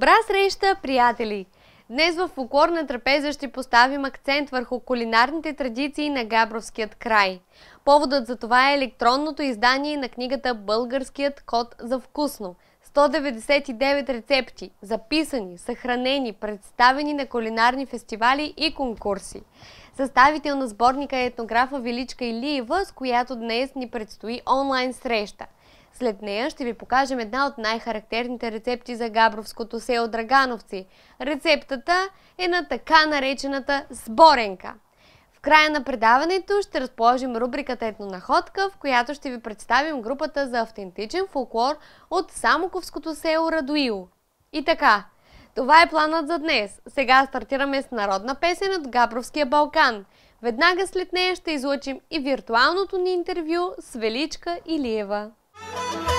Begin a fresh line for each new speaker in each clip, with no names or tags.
Добра среща, приятели! Днес в Фолклор на трапеза ще поставим акцент върху кулинарните традиции на Габровският край. Поводът за това е електронното издание на книгата Българският код за вкусно. 199 рецепти, записани, съхранени, представени на кулинарни фестивали и конкурси. Съставител на сборника е етнографа Величка Илиева, с която днес ни предстои онлайн среща – след нея ще ви покажем една от най-характерните рецепти за Габровското село Драгановци. Рецептата е на така наречената сборенка. В края на предаването ще разположим рубриката Етнонаходка, в която ще ви представим групата за автентичен фолклор от Самоковското село Радуил. И така, това е планът за днес. Сега стартираме с народна песен от Габровския Балкан. Веднага след нея ще излучим и виртуалното ни интервю с Величка Илиева.
Thank you.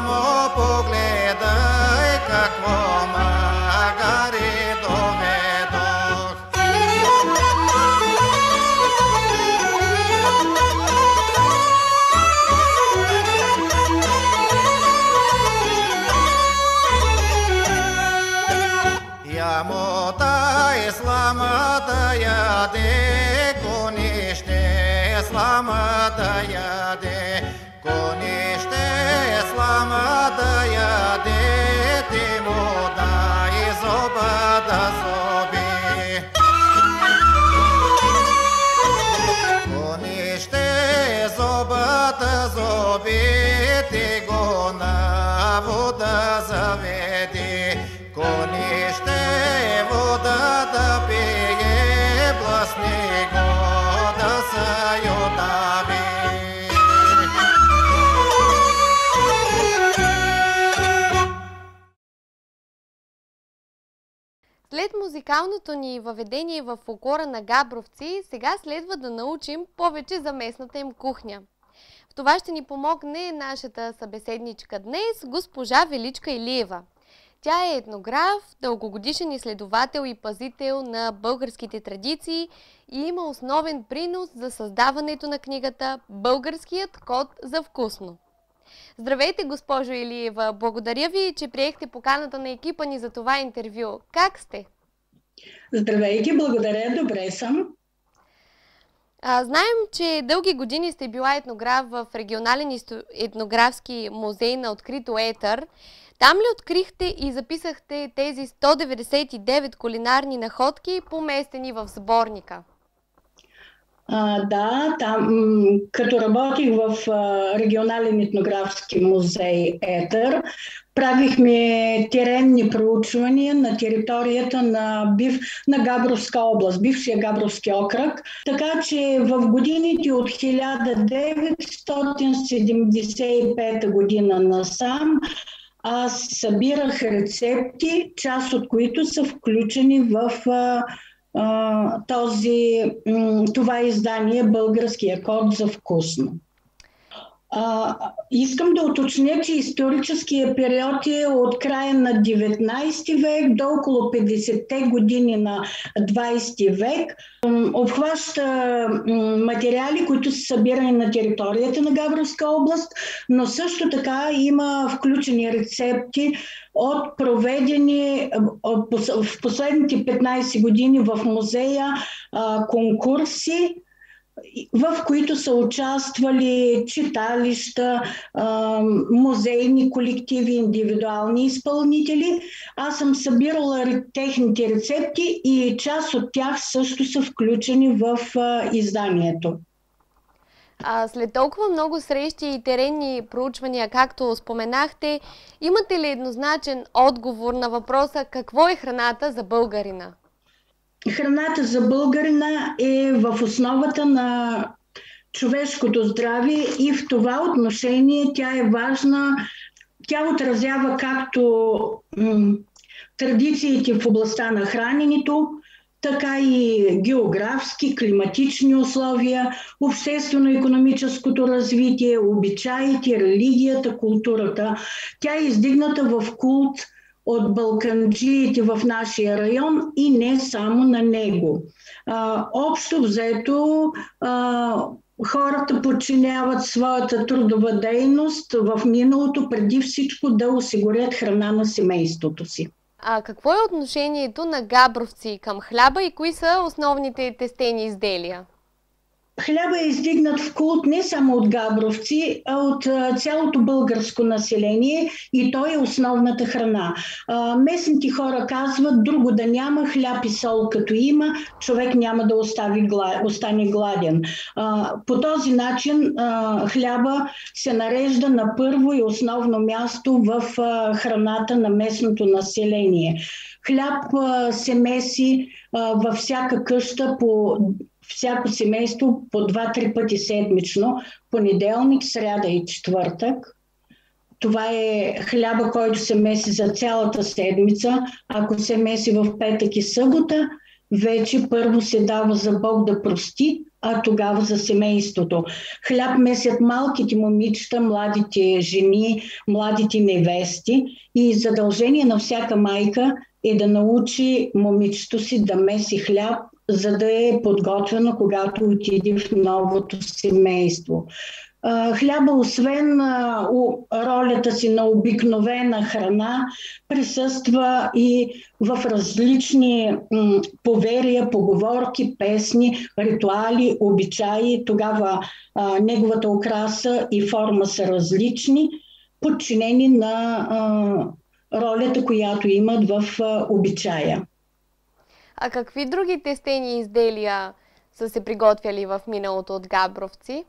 Мамо, погледай, какво магари доведох. Ямота и сламата яде, конище сламата яде, заведи. Конище вода да пие, бласни го да се.
След музикалното ни въведение в фолклора на Габровци, сега следва да научим повече за местната им кухня. Това ще ни помогне нашата събеседничка днес, госпожа Величка Илиева. Тя е етнограф, дългогодишен изследовател и пазител на българските традиции и има основен принос за създаването на книгата Българският код за вкусно. Здравейте, госпожо Илиева! Благодаря ви, че приехте поканата на екипа ни за това интервю. Как сте?
Здравейте, благодаря, добре съм.
Знаем, че дълги години сте била етнограф в регионален етнографски музей на открито Етър. Там ли открихте и записахте тези 199 кулинарни находки, поместени в сборника?
А, да, там, като работих в а, регионален етнографски музей Етър, правихме теренни проучвания на територията на, бив, на Габровска област, бившия Габровски окръг. Така че в годините от 1975 година насам аз събирах рецепти, част от които са включени в а, този, това издание Българския код за вкусно. А, искам да уточня, че историческия период е от края на 19 век до около 50-те години на 20 век. Обхваща материали, които са събирани на територията на Габровска област, но също така има включени рецепти от проведени в последните 15 години в музея конкурси в които са участвали читалища, музейни колективи, индивидуални изпълнители. Аз съм събирала техните рецепти и част от тях също са включени в изданието.
А след толкова много срещи и теренни проучвания, както споменахте, имате ли еднозначен отговор на въпроса какво е храната за българина?
Храната за българина е в основата на човешкото здраве и в това отношение тя е важна. Тя отразява както м- традициите в областта на храненето, така и географски, климатични условия, обществено-економическото развитие, обичаите, религията, културата. Тя е издигната в култ – от балканджиите в нашия район и не само на него. А, общо взето а, хората подчиняват своята трудова дейност в миналото преди всичко да осигурят храна на семейството си.
А какво е отношението на габровци към хляба и кои са основните тестени изделия?
Хляба е издигнат в култ не само от габровци, а от цялото българско население и той е основната храна. Местните хора казват, друго да няма, хляб и сол като има, човек няма да остави, остане гладен. По този начин хляба се нарежда на първо и основно място в храната на местното население. Хляб се меси във всяка къща по всяко семейство по два-три пъти седмично, понеделник, сряда и четвъртък. Това е хляба, който се меси за цялата седмица. Ако се меси в петък и събота, вече първо се дава за Бог да прости, а тогава за семейството. Хляб месят малките момичета, младите жени, младите невести и задължение на всяка майка е да научи момичето си да меси хляб за да е подготвено, когато отиде в новото семейство. Хляба, освен ролята си на обикновена храна, присъства и в различни поверия, поговорки, песни, ритуали, обичаи. Тогава неговата окраса и форма са различни, подчинени на ролята, която имат в обичая.
А какви други тестени изделия са се приготвяли в миналото от габровци?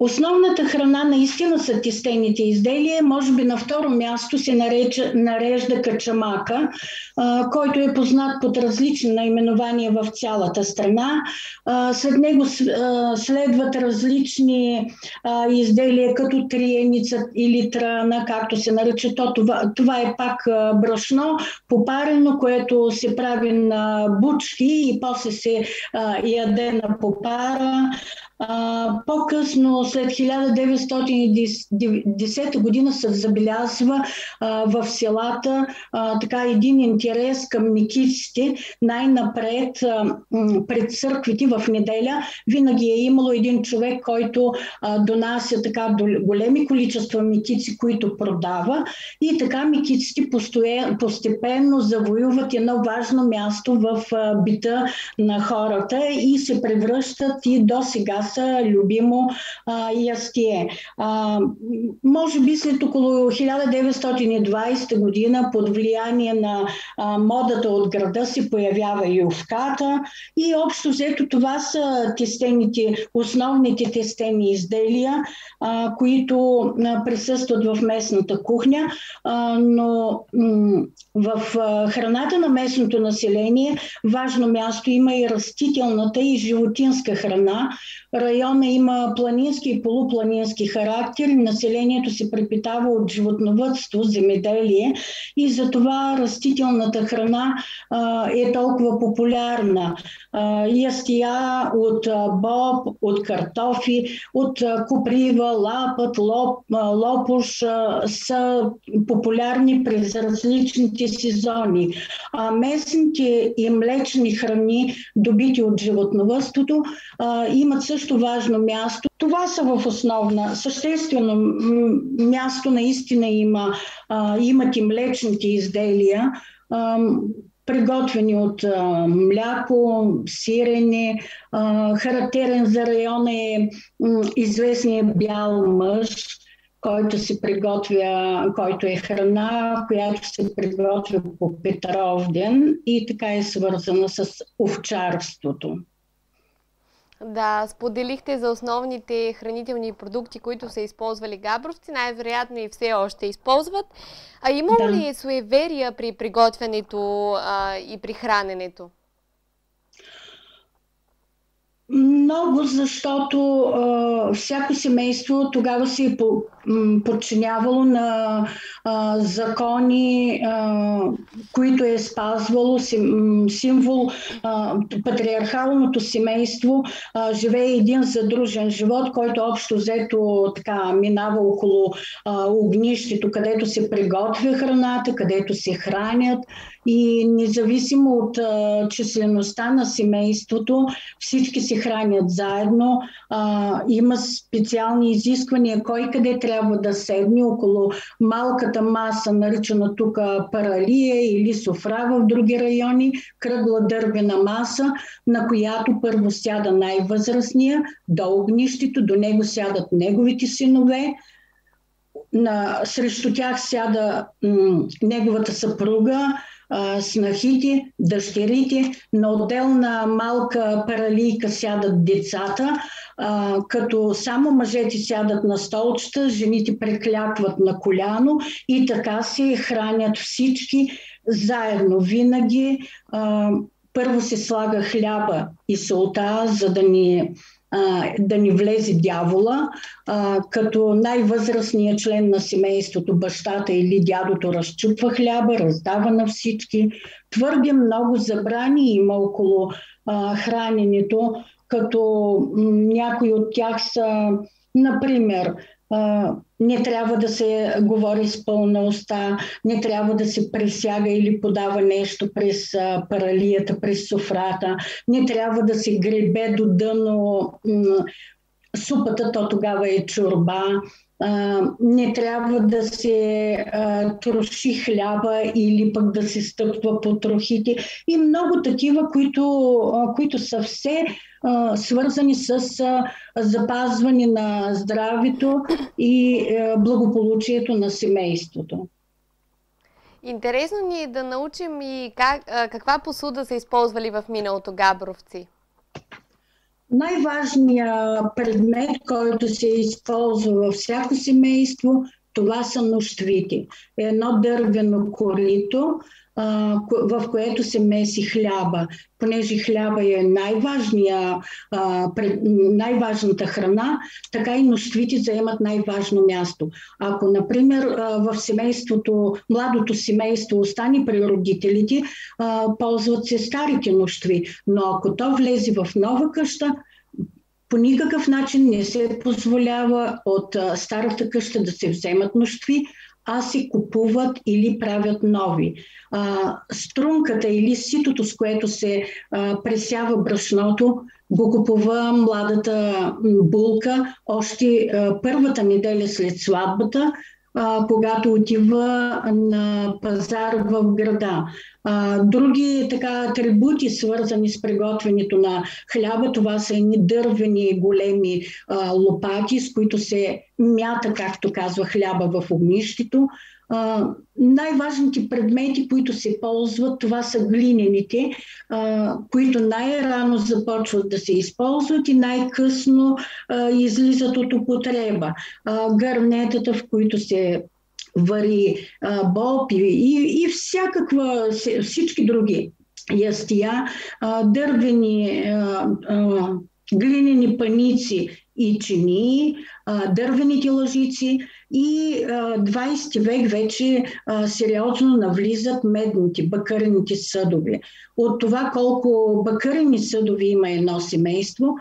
Основната храна наистина са тестените изделия. Може би на второ място се нареча, нарежда качамака, а, който е познат под различни наименования в цялата страна. А, след него а, следват различни а, изделия, като триеница или трана, както се нарича. То, това, това е пак а, брашно, попарено, което се прави на бучки и после се а, яде на попара. По-късно, след 1910 година, се забелязва в селата така един интерес към никиците. Най-напред, пред църквите в неделя, винаги е имало един човек, който донася така големи количества микици, които продава. И така микиците постепенно завоюват едно важно място в бита на хората и се превръщат и до сега са любимо а, ястие. А, може би след около 1920 година под влияние на а, модата от града се появява и овката и общо взето това са тестените, основните тестени изделия, а, които а, присъстват в местната кухня, а, но в храната на местното население важно място има и растителната и животинска храна. района има планински и полупланински характер. Населението се препитава от животновътство, земеделие и затова растителната храна а, е толкова популярна. А, ястия от боб, от картофи, от а, куприва, лапът, лоп, лопуш а, са популярни през различните сезони. А местните и млечни храни, добити от животновътството, а, имат също важно място. Това са в основна, съществено място наистина има, а, имат и млечните изделия, а, приготвени от а, мляко, сирене. А, характерен за района е известният бял мъж, който се приготвя, който е храна, която се приготвя по Петров ден и така е свързана с овчарството.
Да, споделихте за основните хранителни продукти, които са използвали габровци, най-вероятно и все още използват. А имало да. ли суеверия при приготвянето а, и при храненето?
Много, защото а, всяко семейство тогава се е подчинявало на а, закони, а, които е спазвало сим, символ. А, патриархалното семейство а, живее един задружен живот, който общо взето така минава около а, огнището, където се приготвя храната, където се хранят. И независимо от а, числеността на семейството, всички се хранят заедно. А, има специални изисквания кой къде трябва да седне около малката маса, наричана тук паралия или софра в други райони, кръгла дървена маса, на която първо сяда най-възрастния, до огнището, до него сядат неговите синове, на, срещу тях сяда м- неговата съпруга, снахите, дъщерите, на отделна малка паралийка сядат децата, а, като само мъжете сядат на столчета, жените преклякват на коляно и така се хранят всички заедно. Винаги а, първо се слага хляба и солта, за да ни да ни влезе дявола, а, като най-възрастният член на семейството, бащата или дядото разчупва хляба, раздава на всички. Твърде много забрани има около а, храненето, като някои от тях са, например, не трябва да се говори с пълна уста, не трябва да се пресяга или подава нещо през паралията, през софрата, не трябва да се гребе до дъно супата, то тогава е чорба. Не трябва да се а, троши хляба или пък да се стъпва по трохите и много такива, които, а, които са все свързани с запазване на здравето и е, благополучието на семейството.
Интересно ни е да научим и как, каква посуда са използвали в миналото габровци.
Най-важният предмет, който се използва във всяко семейство, това са нощвите. Едно дървено корито, в което се меси хляба. Понеже хляба е най-важната храна, така и нощвите заемат най-важно място. Ако, например, в семейството, младото семейство остане при родителите, ползват се старите нощви. Но ако то влезе в нова къща, по никакъв начин не се позволява от старата къща да се вземат нощви, а се купуват или правят нови. А, струнката или ситото, с което се а, пресява брашното, го купува младата булка още а, първата неделя след сватбата, а, когато отива на пазар в града. Други така атрибути, свързани с приготвянето на хляба, това са едни дървени големи лопати, с които се мята, както казва, хляба в огнището. Най-важните предмети, които се ползват, това са глинените, които най-рано започват да се използват и най-късно излизат от употреба. Гърнетата, в които се вари боб и, и, всякаква, всички други ястия, дървени глинени паници и чини, дървените лъжици и 20 век вече сериозно навлизат медните, бакърените съдове. От това колко бакърени съдови има едно семейство,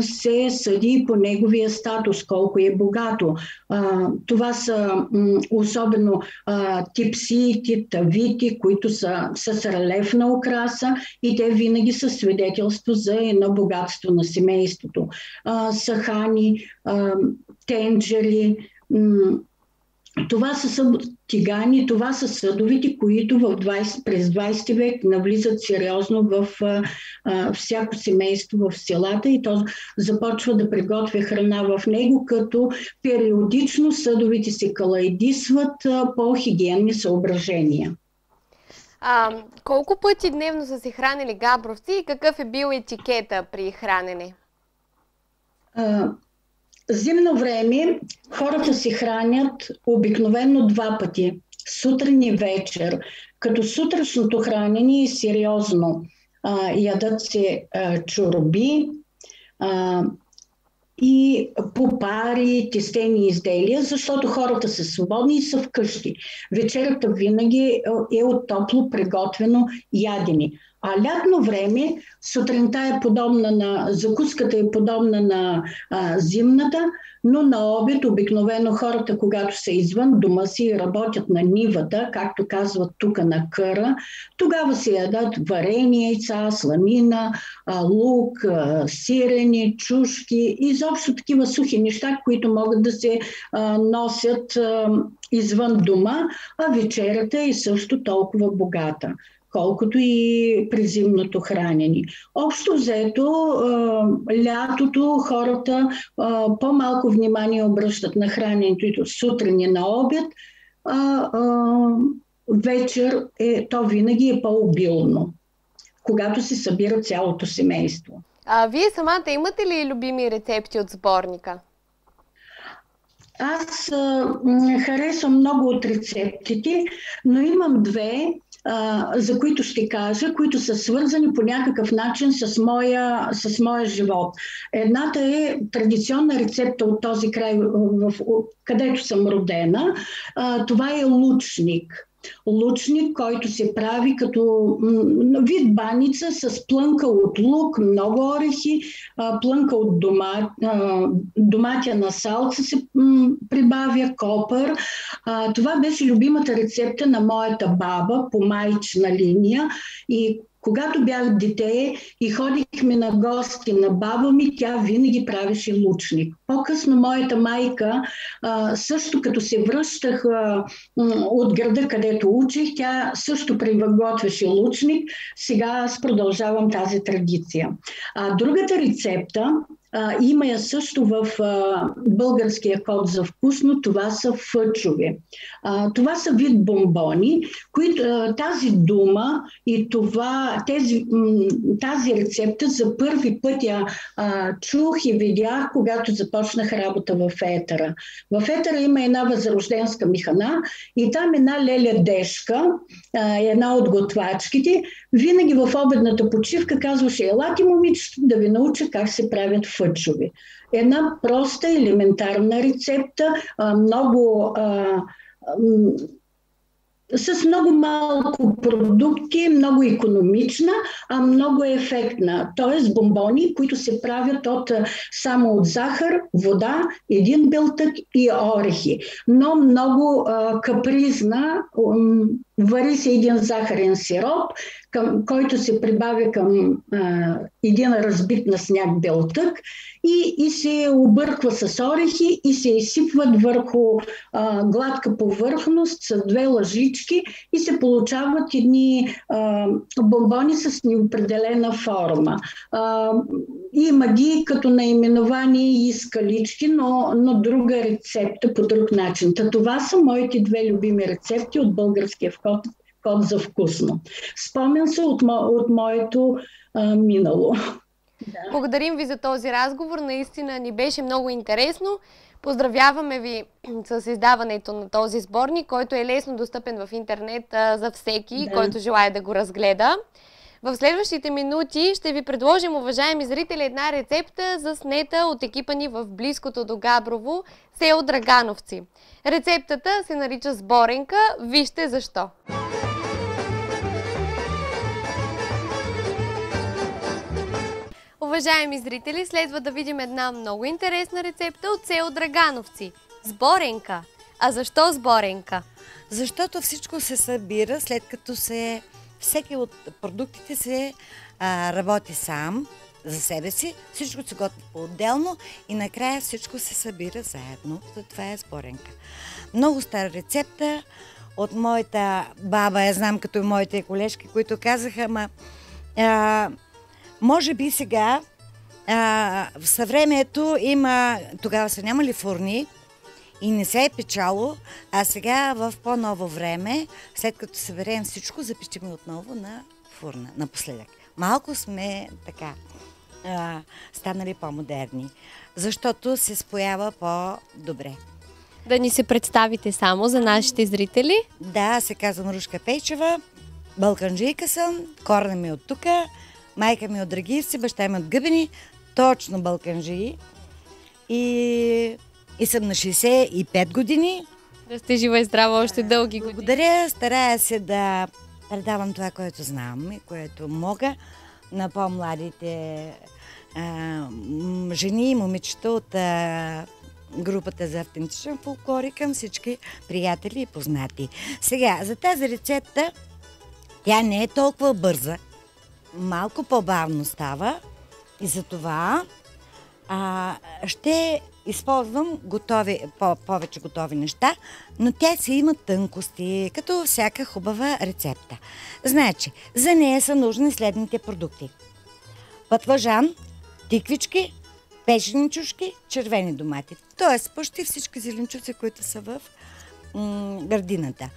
се съди по неговия статус, колко е богато. Това са особено типсиите, тавити, които са с релефна окраса и те винаги са свидетелство за едно богатство на семейството. Сахани, тенджери, това са тигани, това са съдовите, които в 20, през 20 век навлизат сериозно в а, всяко семейство в селата и то започва да приготвя храна в него, като периодично съдовите се калайдисват по хигиенни съображения.
А, колко пъти дневно са се хранили габровци и какъв е бил етикета при хранене?
А, Зимно време хората се хранят обикновено два пъти сутрин и вечер. Като сутрешното хранене е сериозно. А, ядат се а, чороби а, и попари, тестени изделия, защото хората са свободни и са вкъщи. Вечерата винаги е от топло приготвено ядене. А лятно време сутринта е подобна на, закуската е подобна на а, зимната, но на обед обикновено хората, когато са извън дома си и работят на нивата, както казват тук на къра, тогава се ядат варени яйца, сламина, лук, сирени, чушки, изобщо такива сухи неща, които могат да се а, носят а, извън дома, а вечерата е също толкова богата колкото и при зимното хранене. Общо взето, лятото хората по-малко внимание обръщат на храненето сутрин и на обед, а вечер е, то винаги е по-обилно, когато се събира цялото семейство.
А вие самата имате ли любими рецепти от сборника?
Аз а, харесвам много от рецептите, но имам две, за които ще кажа, които са свързани по някакъв начин с моя, с моя живот. Едната е традиционна рецепта от този край, в, където съм родена. това е лучник лучник, който се прави като вид баница с плънка от лук, много орехи, плънка от домат, доматя на салца се прибавя, копър. Това беше любимата рецепта на моята баба по майчна линия и когато бях дете и ходихме на гости на баба ми, тя винаги правеше лучник. По-късно моята майка, също като се връщах от града, където учих, тя също приготвяше лучник. Сега аз продължавам тази традиция. А другата рецепта а, има я също в а, българския код за вкусно. Това са фъчове. А, това са вид бомбони, които а, тази дума и това, тези, тази рецепта за първи път я а, чух и видях, когато започнах работа в Етера. В Етера има една възрожденска михана и там една леля Дешка, а, една от готвачките, винаги в обедната почивка казваше, елати момичето да ви науча как се правят фъчови. Една проста, елементарна рецепта, много с много малко продукти, много економична, а много ефектна. Тоест бомбони, които се правят от, само от захар, вода, един белтък и орехи. Но много а, капризна, вари се един захарен сироп, към, който се прибавя към а, един разбит на сняг белтък и, и се обърква с орехи и се изсипват върху а, гладка повърхност с две лъжички и се получават едни а, бомбони с неопределена форма. А, има ги като наименование и скалички, но, но друга рецепта по друг начин. Та това са моите две любими рецепти от българския вход код за вкусно. Спомням се от, мо, от моето а, минало.
Да. Благодарим ви за този разговор. Наистина ни беше много интересно. Поздравяваме ви с издаването на този сборник, който е лесно достъпен в интернет а, за всеки, да. който желая да го разгледа. В следващите минути ще ви предложим, уважаеми зрители, една рецепта за снета от екипа ни в близкото до Габрово, село Драгановци. Рецептата се нарича сборенка. Вижте защо. Уважаеми зрители, следва да видим една много интересна рецепта от село Драгановци. Сборенка. А защо сборенка?
Защото всичко се събира след като се... Всеки от продуктите се а, работи сам за себе си, всичко се готви по-отделно и накрая всичко се събира заедно. Това е сборенка. Много стара рецепта от моята баба, я знам като и моите колежки, които казаха, ма а, може би сега а, в съвремието има, тогава са нямали фурни, и не се е печало, а сега в по-ново време, след като съберем всичко, запичаме отново на фурна, напоследък. Малко сме така а, станали по-модерни, защото се споява по-добре.
Да ни се представите само за нашите зрители.
Да, се казвам Рушка Пейчева, балканжийка съм, корена ми е от тука, майка ми е от Драгивци, баща ми е от Гъбени, точно балканжии. И и съм на 65 години.
Да сте жива и здрава още дълги години.
Благодаря, старая се да предавам това, което знам и което мога на по-младите жени и момичета от а, групата за автентичен фолклор и към всички приятели и познати. Сега, за тази рецепта, тя не е толкова бърза, малко по-бавно става и за това а, ще използвам готови, по- повече готови неща, но тя си има тънкости, като всяка хубава рецепта. Значи, за нея са нужни следните продукти. Пътважан, тиквички, печени чушки, червени домати. Тоест, почти всички зеленчуци, които са в м- градината.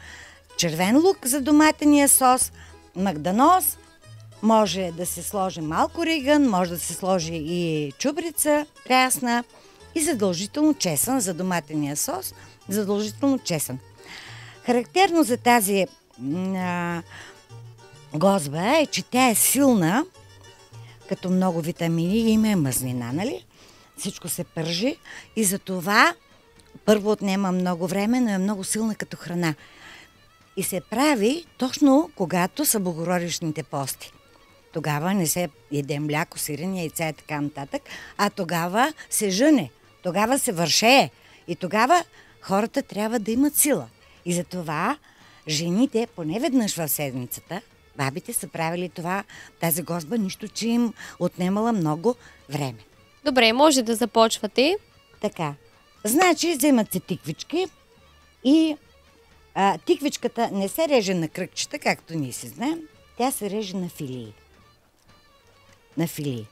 Червен лук за доматения сос, магданоз, може да се сложи малко риган, може да се сложи и чубрица прясна и задължително чесън за доматения сос, задължително чесън. Характерно за тази а, гозба е, че тя е силна, като много витамини и има мазнина, нали? Всичко се пържи и за това първо отнема много време, но е много силна като храна. И се прави точно когато са богородичните пости. Тогава не се еде мляко, сирене, яйца и така нататък, а тогава се жъне, тогава се вършее и тогава хората трябва да имат сила. И затова жените, поне веднъж в седмицата, бабите са правили това, тази гозба, нищо, че им отнемала много време.
Добре, може да започвате.
Така. Значи, вземат се тиквички и а, тиквичката не се реже на кръгчета, както ние си знаем, тя се реже на филии. На филии.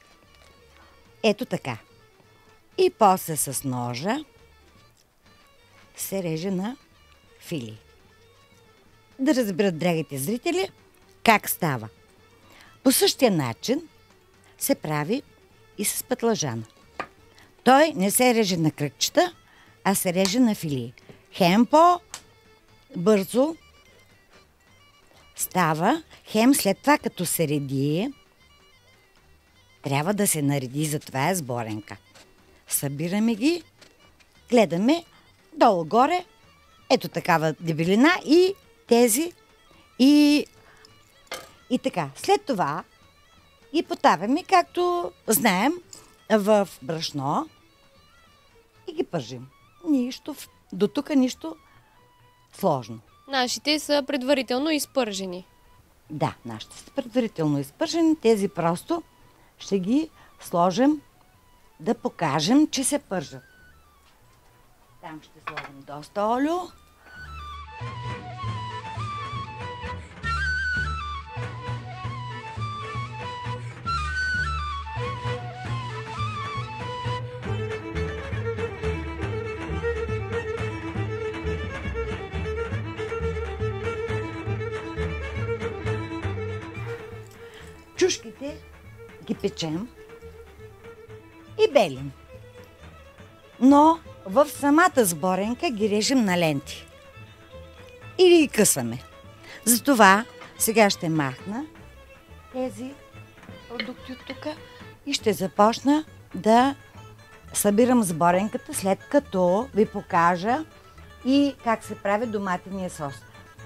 Ето така. И после с ножа се реже на филии. Да разберат, драгите зрители, как става. По същия начин се прави и с пътлажана. Той не се реже на кръгчета, а се реже на филии. Хем по-бързо става, хем след това като се реди, трябва да се нареди, за това е сборенка. Събираме ги, гледаме долу-горе, ето такава дебелина и тези и, и така. След това и потапяме, както знаем, в брашно и ги пържим. Нищо, до тук нищо сложно.
Нашите са предварително изпържени.
Да, нашите са предварително изпържени, тези просто ще ги сложим да покажем, че се пържат. Там ще сложим доста олио. Чушките ги печем и белим. Но в самата сборенка ги режем на ленти. Или ги късваме. Затова сега ще махна тези продукти от тук и ще започна да събирам сборенката, след като ви покажа и как се прави доматения сос.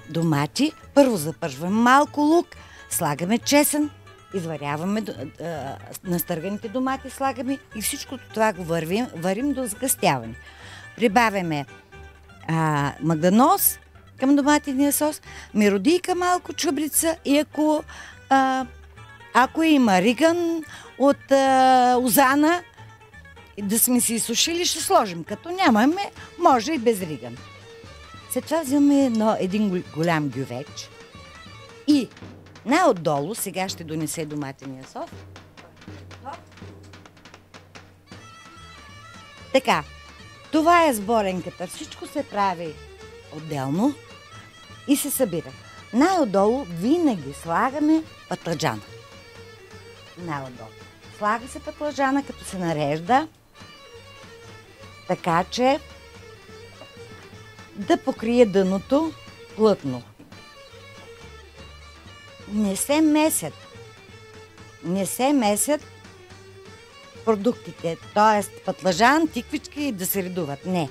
Домати, първо запържваме малко лук, слагаме чесън, изваряваме а, настърганите домати, слагаме и всичко това го вървим, варим до сгъстяване. Прибавяме а, магданоз към доматения сос, меродийка малко, чубрица и ако, а, ако има риган от а, озана, да сме си изсушили, ще сложим. Като нямаме, може и без риган. След това взимаме едно, един гол- голям гювеч и най-отдолу, сега ще донесе доматения сос. Така, това е сборенката. Всичко се прави отделно и се събира. Най-отдолу винаги слагаме пътладжана. Най-отдолу. Слага се пътладжана, като се нарежда, така че да покрие дъното плътно. Не се месят. Не се месят продуктите, т.е. пътлажан, тиквички да се редуват. Не.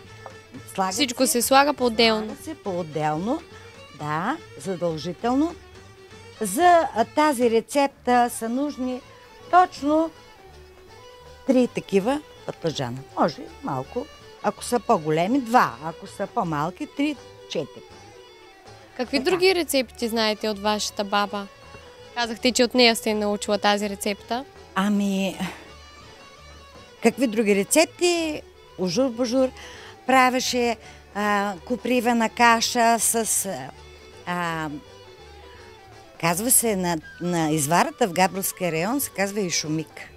Слагат
Всичко се слага по-отделно.
Слага се по-отделно. Да, задължително. За тази рецепта са нужни точно три такива пътлажана. Може малко, ако са по-големи, два. Ако са по-малки, три, четири.
Какви
Така.
други рецепти знаете от вашата баба? Казахте, че от нея сте научила тази рецепта.
Ами, какви други рецепти? Ужур-бужур. Правеше а, купривена каша с... А, казва се на, на изварата в Габровския район, се казва и шумик.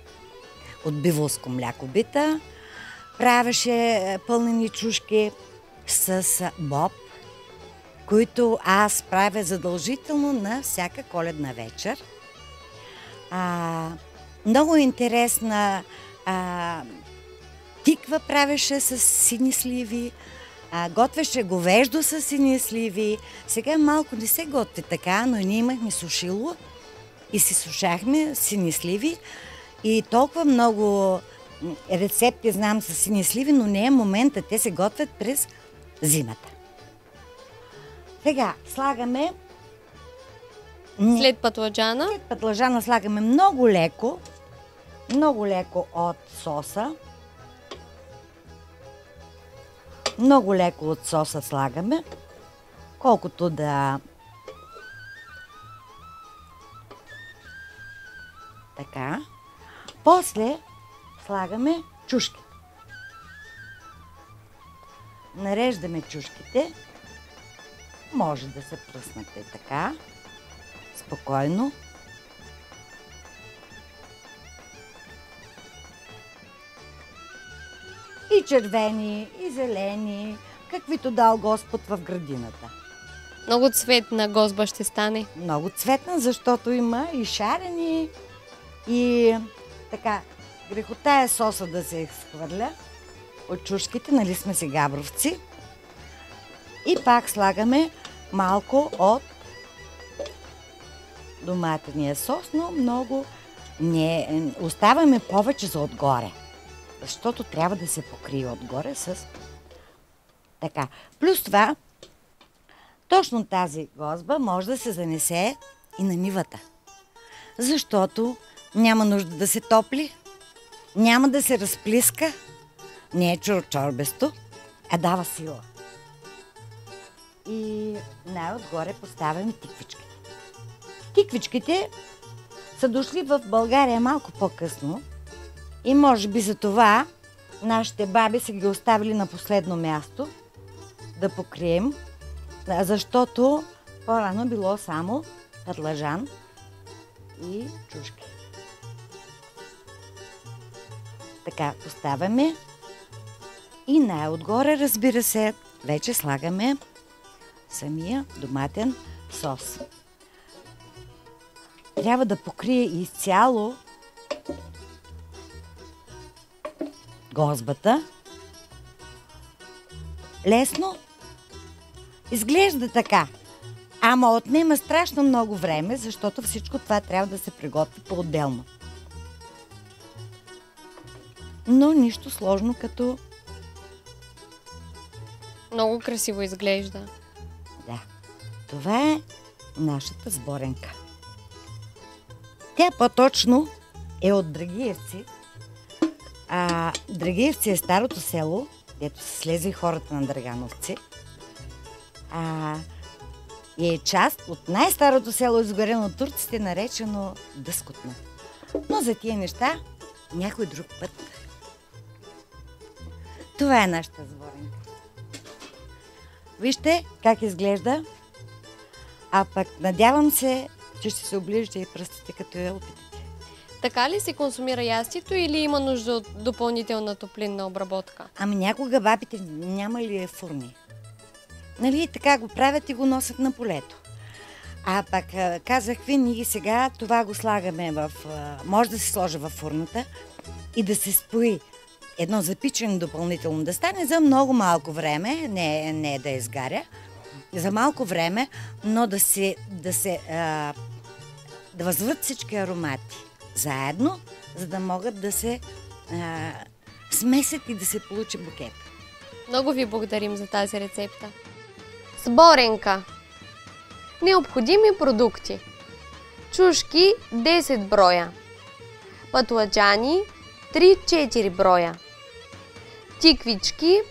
От биволско мляко бита. Правеше пълнени чушки с боб, които аз правя задължително на всяка коледна вечер. А, много интересна а, тиква правеше с сини сливи, а, готвеше говеждо с сини сливи. Сега малко не се готви така, но ние имахме сушило и си сушахме сини сливи и толкова много рецепти знам с сини сливи, но не е момента. Те се готвят през зимата. Сега слагаме
След пътладжана.
след пътлажана слагаме много леко, много леко от соса. Много леко от соса слагаме, колкото да... Така. После слагаме чушки. Нареждаме чушките. Може да се пръснете така спокойно. И червени, и зелени, каквито дал Господ в градината.
Много цветна гозба ще стане.
Много цветна, защото има и шарени, и така, грехота е соса да се изхвърля от чушките, нали сме си габровци. И пак слагаме малко от доматения сос, но много не оставяме повече за отгоре. Защото трябва да се покрие отгоре с така. Плюс това, точно тази гозба може да се занесе и на нивата. Защото няма нужда да се топли, няма да се разплиска, не е чорчорбесто, а дава сила. И най-отгоре поставяме тиквичките. Тиквичките са дошли в България малко по-късно и може би за това нашите баби са ги оставили на последно място да покрием, защото по-рано било само пътлажан и чушки. Така, поставяме и най-отгоре, разбира се, вече слагаме самия доматен сос. Трябва да покрие изцяло гозбата. Лесно. Изглежда така. Ама отнема страшно много време, защото всичко това трябва да се приготви по-отделно. Но нищо сложно като
Много красиво изглежда.
Това е нашата сборенка. Тя по-точно е от Драгиевци. А Драгиевци е старото село, дето са слезли хората на Драгановци. А, и е част от най-старото село, изгорено от турците, наречено Дъскотна. Но за тия неща някой друг път. Това е нашата сборенка. Вижте как изглежда. А пък надявам се, че ще се оближите и пръстите, като я опитате.
Така ли се консумира ястието или има нужда от допълнителна топлинна обработка?
Ами някога бабите няма ли фурни? Нали, така го правят и го носят на полето. А пък казах ви, ние сега това го слагаме в... Може да се сложи във фурната и да се спои едно запичане допълнително да стане за много малко време, не, не да изгаря, за малко време, но да се, да се да възват всички аромати заедно, за да могат да се а, смесят и да се получи букет.
Много ви благодарим за тази рецепта. Сборенка. Необходими продукти. Чушки 10 броя. Пътладжани 3-4 броя. Тиквички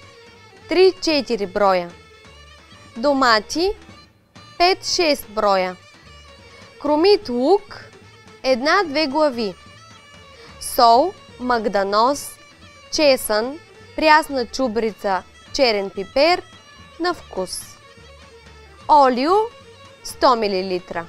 3-4 броя. Домати 5-6 броя. Кромит лук 1-2 глави. Сол, магданоз, чесън, прясна чубрица, черен пипер на вкус. Олио 100 мл.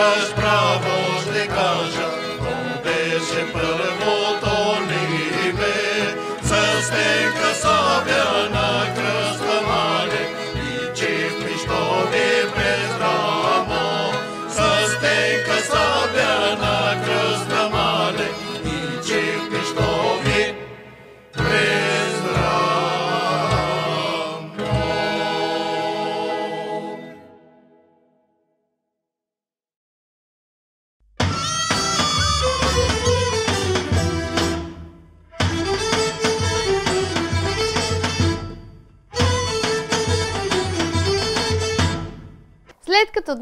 as provas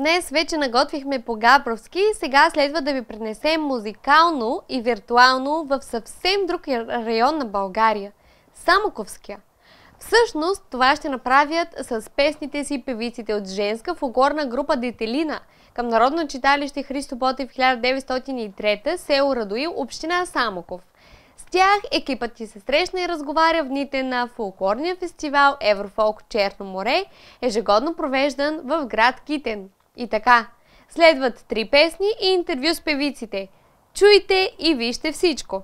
днес вече наготвихме по Габровски, сега следва да ви пренесем музикално и виртуално в съвсем друг район на България – Самоковския.
Всъщност това ще направят с песните си певиците от женска фолклорна група Детелина към Народно читалище Христо Ботев 1903 село Радоил, община Самоков. С тях екипът ти се срещна и разговаря в дните на фолклорния фестивал Еврофолк Черно море, ежегодно провеждан в град Китен. И така, следват три песни и интервю с певиците. Чуйте и вижте всичко!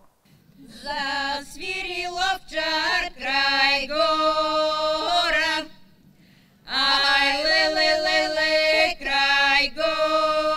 Засвири ловчар край гора, ай ле ле ле ле край гора.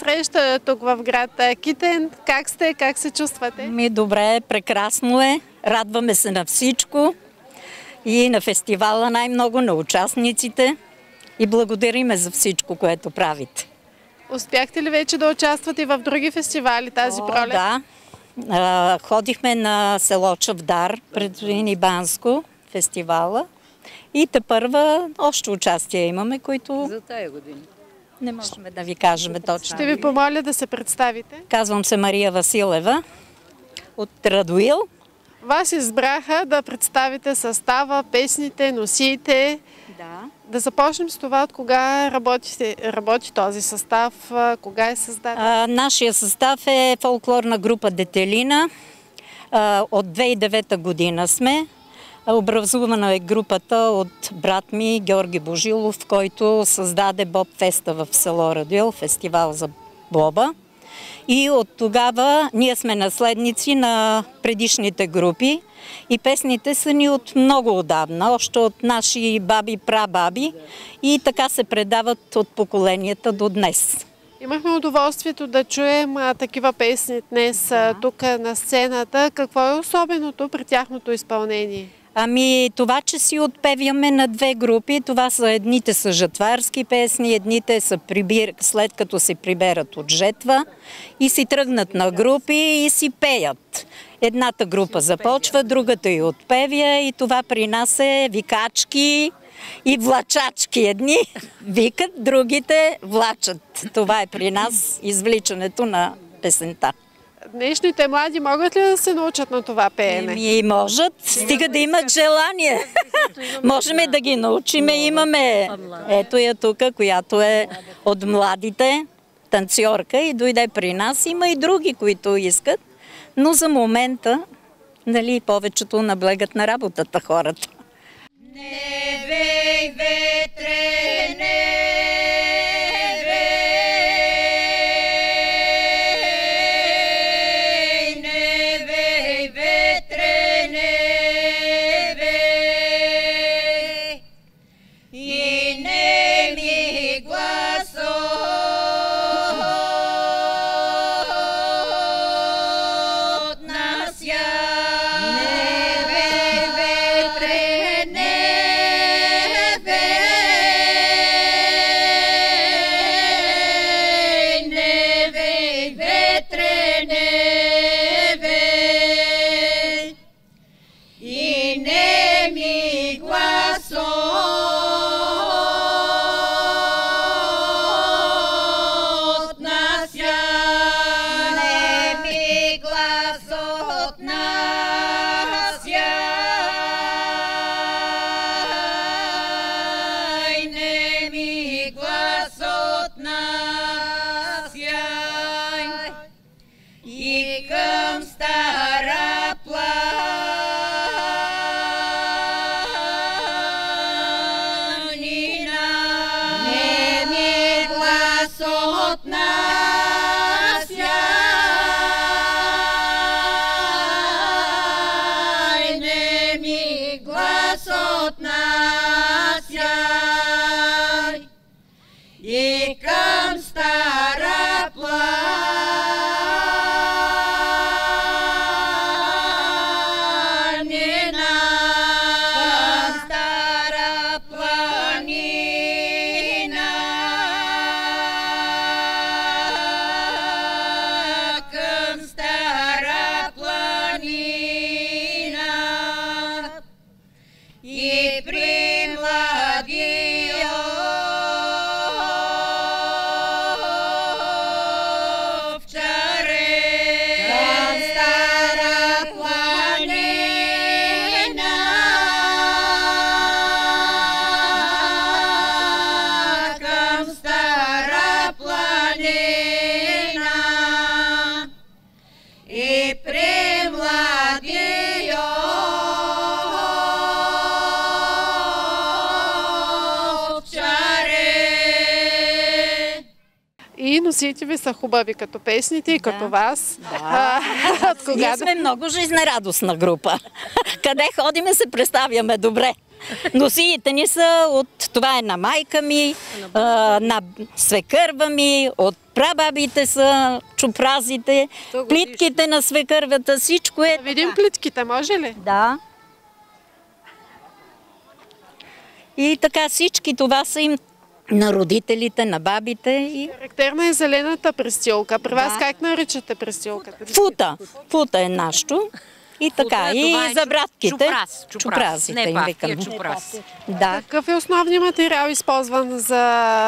Среща тук в град Китен. Как сте? Как се чувствате?
Ми добре, прекрасно е. Радваме се на всичко и на фестивала най-много, на участниците и благодариме за всичко, което правите.
Успяхте ли вече да участвате в други фестивали тази
О,
пролет?
Да. А, ходихме на село Чавдар пред Банско фестивала и те първа още участия имаме, които
За тая година.
Не можем да ви кажем точно.
Ще ви помоля да се представите.
Казвам се Мария Василева от Радуил.
Вас избраха да представите състава, песните, носиите.
Да.
Да започнем с това, от кога работи, работи този състав, кога е създаден.
А, нашия състав е фолклорна група Детелина. А, от 2009 година сме. Образувана е групата от брат ми Георги Божилов, който създаде Боб Феста в село Радил, фестивал за Боба. И от тогава ние сме наследници на предишните групи и песните са ни от много отдавна, още от наши баби, прабаби и така се предават от поколенията до днес.
Имахме удоволствието да чуем а, такива песни днес да. тук на сцената. Какво е особеното при тяхното изпълнение?
Ами това, че си отпевяме на две групи, това са едните са жатварски песни, едните са прибир, след като се приберат от жетва и си тръгнат на групи и си пеят. Едната група започва, другата и отпевя и това при нас е викачки и влачачки. Едни викат, другите влачат. Това е при нас извличането на песента.
Днешните млади могат ли да се научат на това пеене?
Еми, можат, стига да имат желание. Можем да ги научим. Имаме ето я тук, която е от младите танцорка и дойде при нас. Има и други, които искат, но за момента нали, повечето наблегат на работата хората.
Не вей ветре,
носите ви са хубави като песните и като вас. А, от
Ние
кога
сме много жизнерадостна група. Къде ходиме се представяме добре. Носиите ни са от... Това е на майка ми, а, на свекърва ми, от прабабите са чупразите, плитките на свекървата, всичко е
да видим плитките, може ли?
Да. И така всички това са им на родителите, на бабите и
Характерна е зелената престилка. При вас
Да.
как наричате престилката?
фута. Фута е нашето. И така, и
това е
за братките.
чупраз, чупраз.
Чупразите
Не
им
павки, а
викаме.
чупраз.
Да.
Какъв е основният материал използван за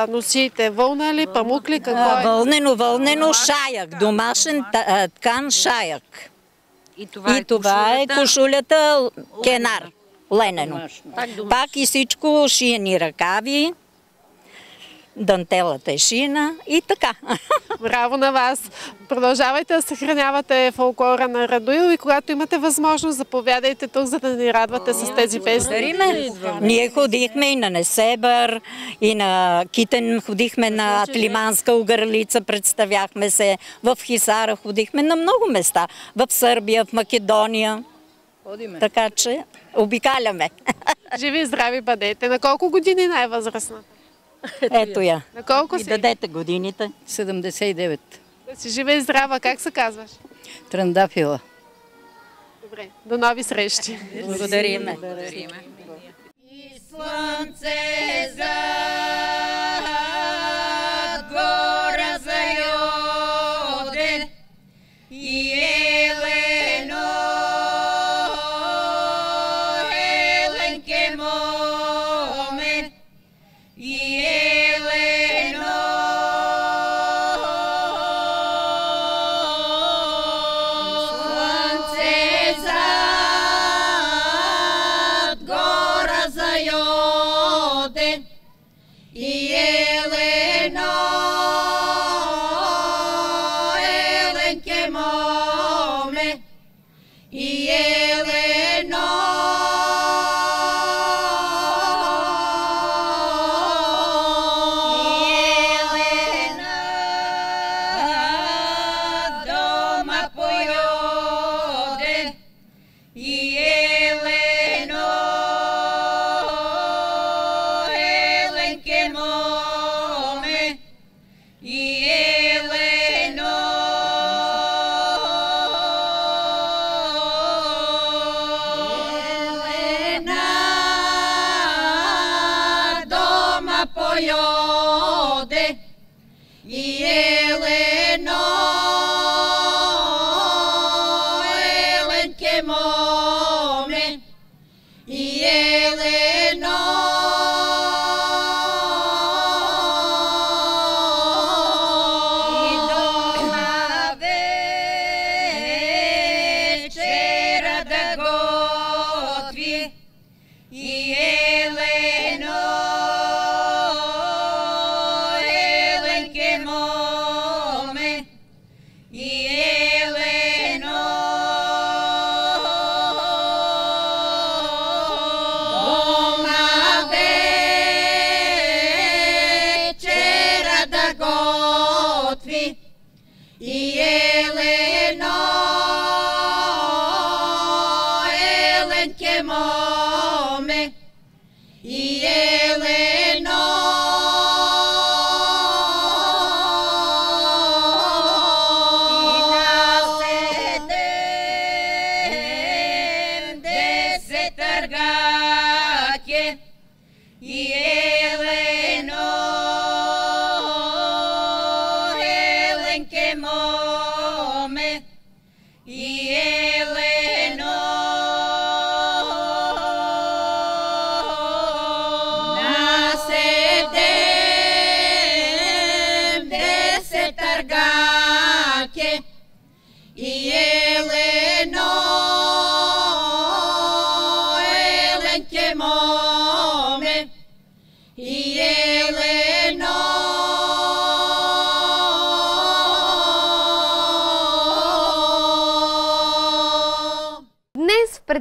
носиите? Вълна ли, памук ли, какво
А,
е?
Вълнено, вълнено, шаяк, домашен ткан шаяк.
И това,
И това е
кошулята.
кенар, ленено.
Пак
и всичко шиени ръкави, дантелата е шина и така.
Браво на вас! Продължавайте да съхранявате фолклора на Радуил и когато имате възможност, заповядайте тук, за да ни радвате с тези песни.
Ние ходихме и на Несебър, и на Китен ходихме на Атлиманска угърлица, представяхме се. В Хисара ходихме на много места. В Сърбия, в Македония. Така че обикаляме.
Живи и здрави бъдете. На колко години най-възрастна?
Ето я.
На колко
И
си?
дадете годините.
79.
Да си жива и здрава. Как се казваш?
Трендафила.
Добре. До нови срещи.
Благодариме.
И слънце зад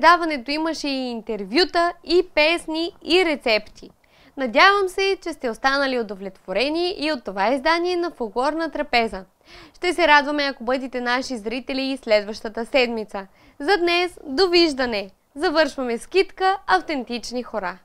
предаването имаше и интервюта, и песни, и рецепти. Надявам се, че сте останали удовлетворени и от това издание на Фолклорна трапеза. Ще се радваме, ако бъдете наши зрители и следващата седмица. За днес, довиждане! Завършваме с китка Автентични хора.